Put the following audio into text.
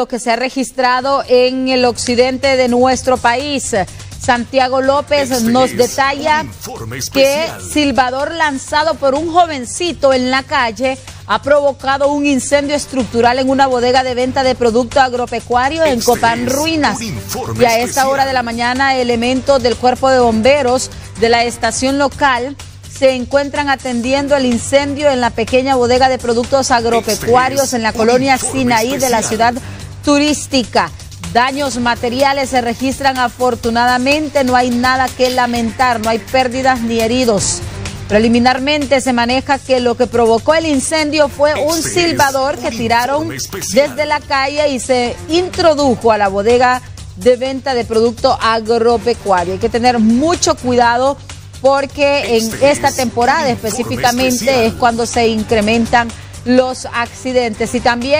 Lo que se ha registrado en el occidente de nuestro país. Santiago López Este nos detalla que silbador lanzado por un jovencito en la calle ha provocado un incendio estructural en una bodega de venta de producto agropecuario en Este Copán Ruinas. Y a esta hora de la mañana, elementos del cuerpo de bomberos de la estación local se encuentran atendiendo el incendio en la pequeña bodega de productos agropecuarios Este es en la colonia Sinaí de la ciudad turística. Daños materiales se registran afortunadamente, no hay nada que lamentar, no hay pérdidas ni heridos. Preliminarmente se maneja que lo que provocó el incendio fue un Este silbador que tiraron desde la calle y se introdujo a la bodega de venta de producto agropecuario. Hay que tener mucho cuidado porque en Este esta es temporada específicamente especial. es cuando se incrementan los accidentes y también